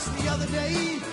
just the other day.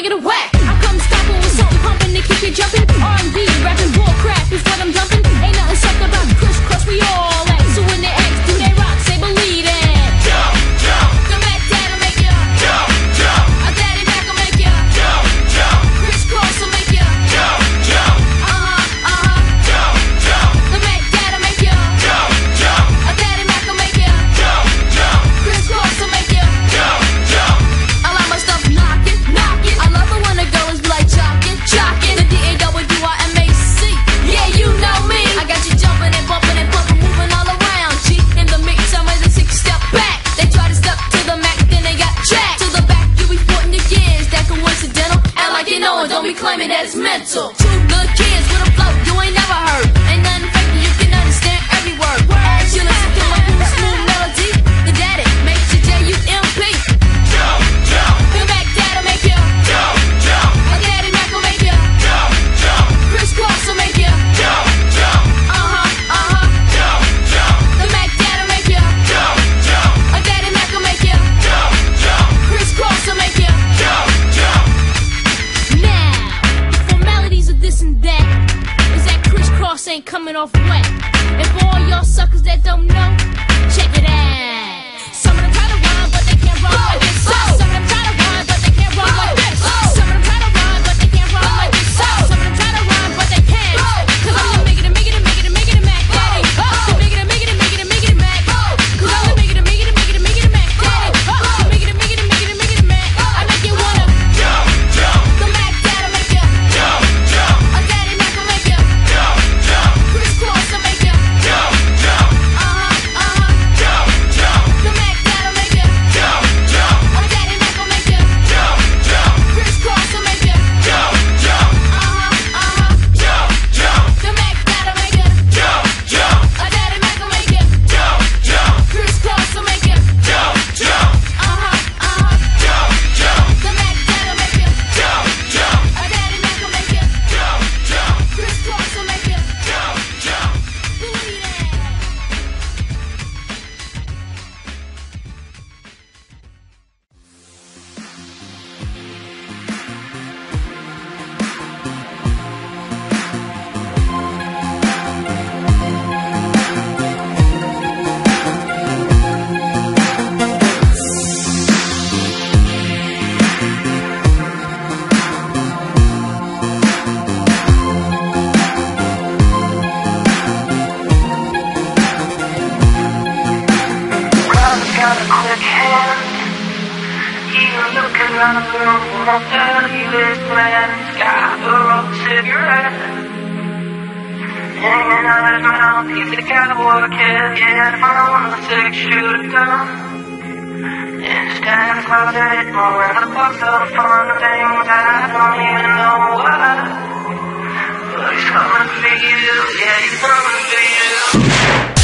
wiggle to whack. I come stopping with something pumping to keep you jumping. Lorenzo. my fabulous plans, gather up cigarettes. Hanging out his mouth, he's a cowboy kid, get from the six shooter gun. In his dad's closet, more in a box of fun things I don't even know why. But he's coming for you, yeah, he's coming for you.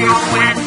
you